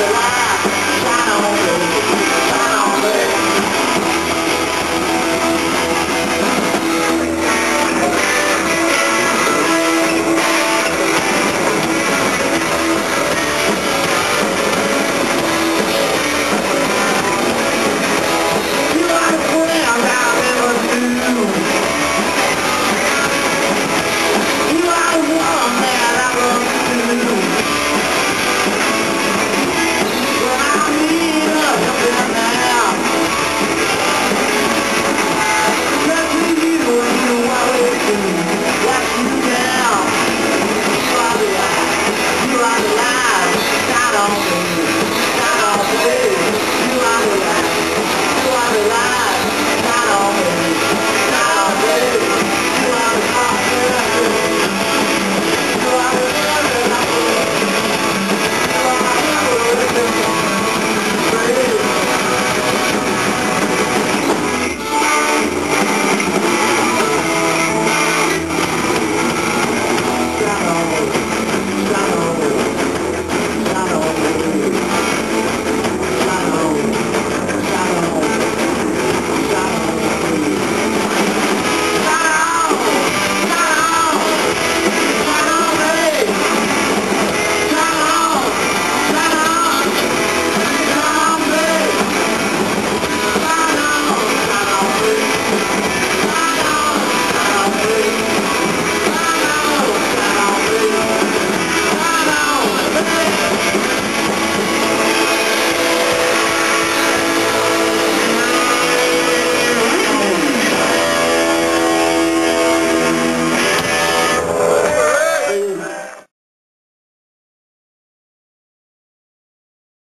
Wow.